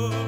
Oh.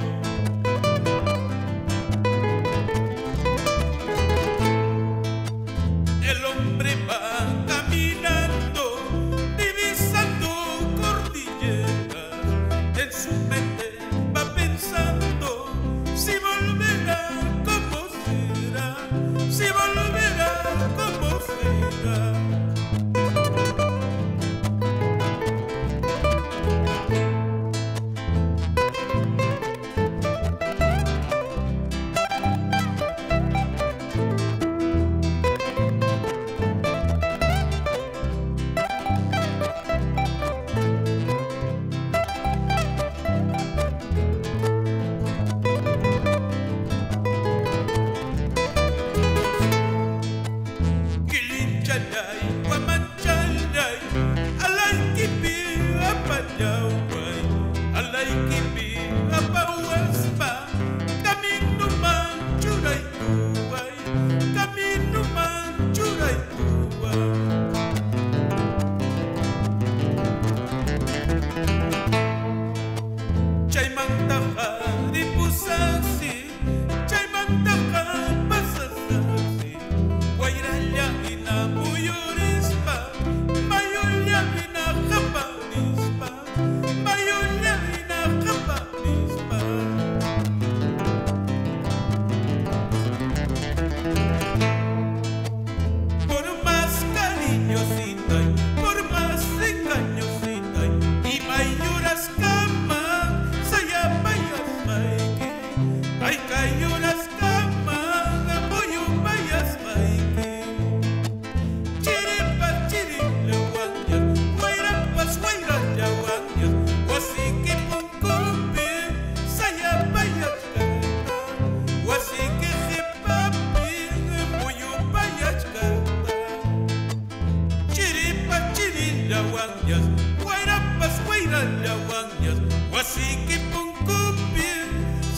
yawanyas, guayrapas, guayran yawanyas, huasiquipuncumpien,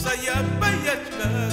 sayapayachmas.